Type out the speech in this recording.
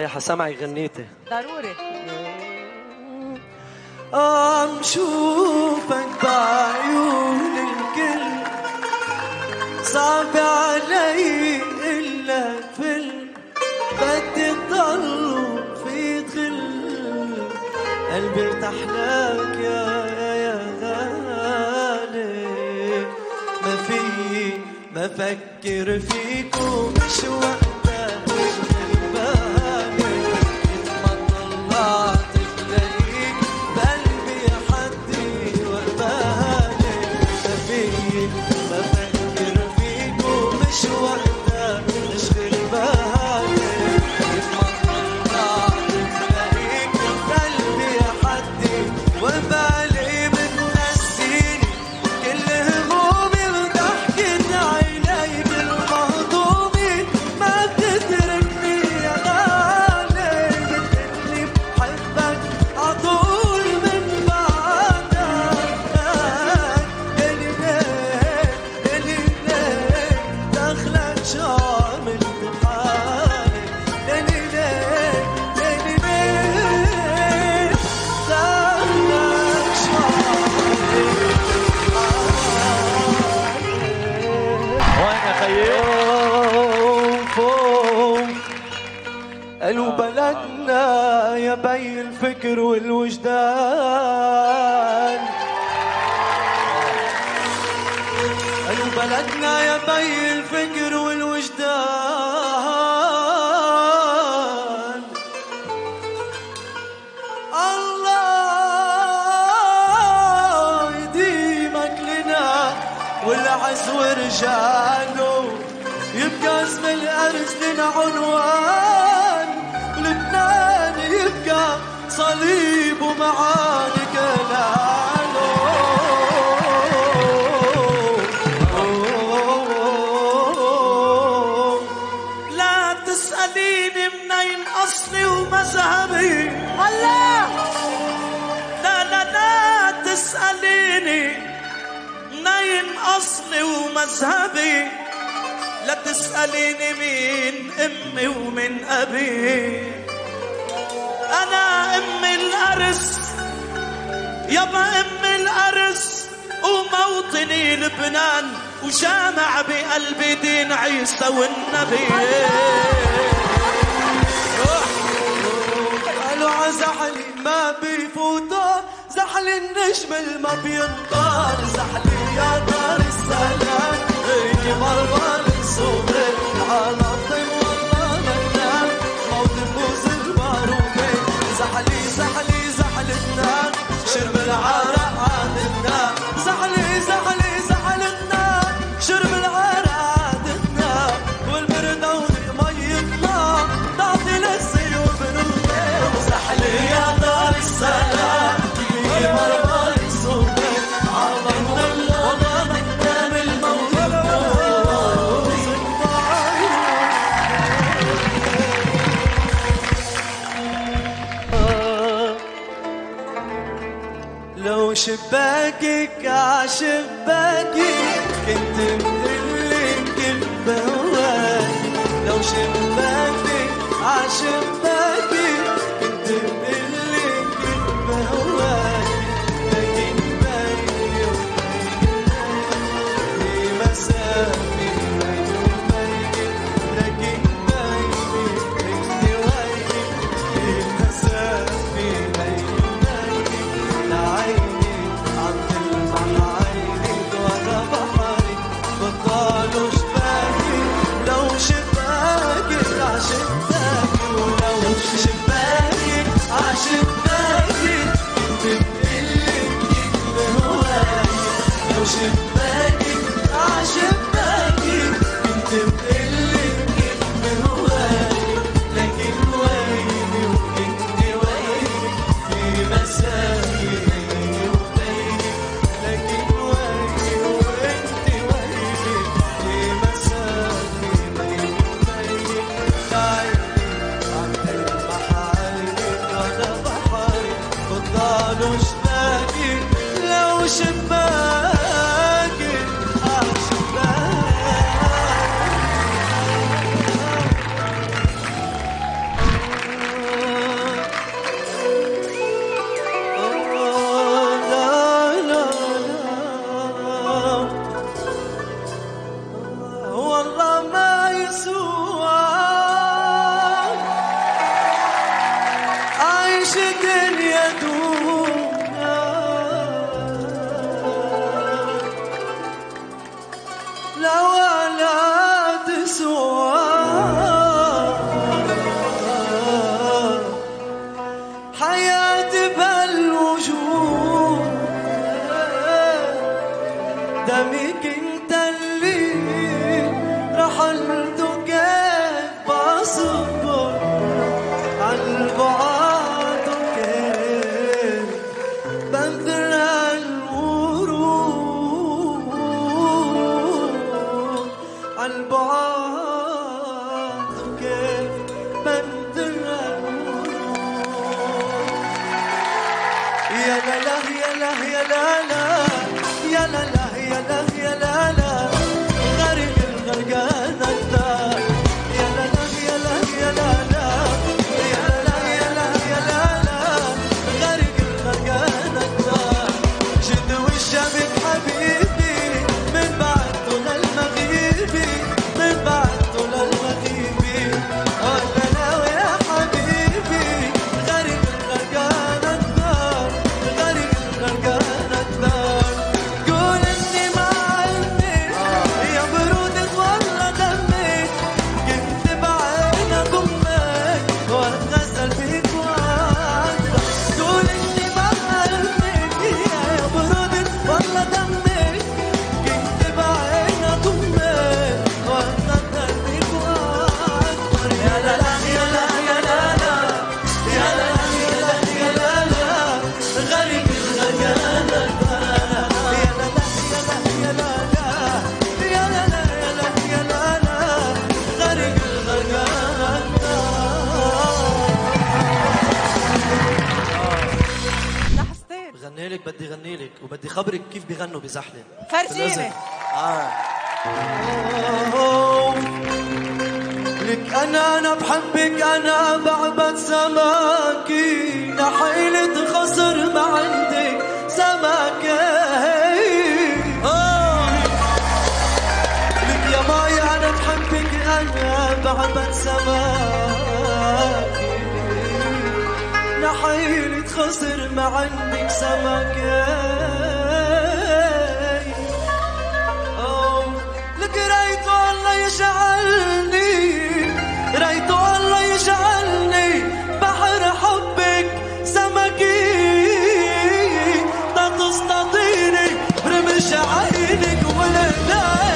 يا حسامعي غنيتي. ضروري. عم شوفك بعيون الكل صعب علي إلا فل بدي تضل في ظل قلبي ارتاح لك يا يا غالي. ما في ما فكر فيك ومش الفكر والوجدان قالوا بلدنا يا بي الفكر والوجدان. الله يديمك لنا والعز ورجاله. يبقى اسم الأرز لنا عنوان. صليب ومعاني كلاله لا تسأليني منين أصلي ومذهبي. الله! لا لا لا تسأليني منين أصلي ومذهبي. لا تسأليني مين أمي ومن أبي. أنا أمي الأرز يابا أمي الأرز وموطني لبنان وجامع بقلبي دين عيسى والنبي. قالوا عزحلي ما بيفوتوا زحل النجم اللي ما بينطار. زحلي يا دار شباكك عشباكي كنت مدلك بهواكي لو شباكك عشباكي عيش دنيا دوم يا لا لا يا لا لا يا لا لا يا لا لا غني لك بدي غني لك وبدي خبرك كيف بغنوا بزحلة. فرجيني. آه. لك أنا أنا بحبك أنا بعبد سماكي. نحيلة خصر ما عندي تعبت سماكي. نحيل تخسر ما عندك سمكة لك ريت الله يجعلني ريت الله يجعلني بحر حبك سمكي تتصطاديني برمش عينك ولداي